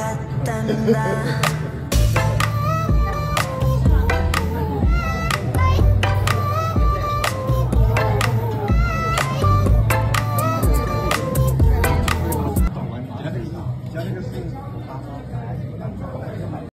pagkatanda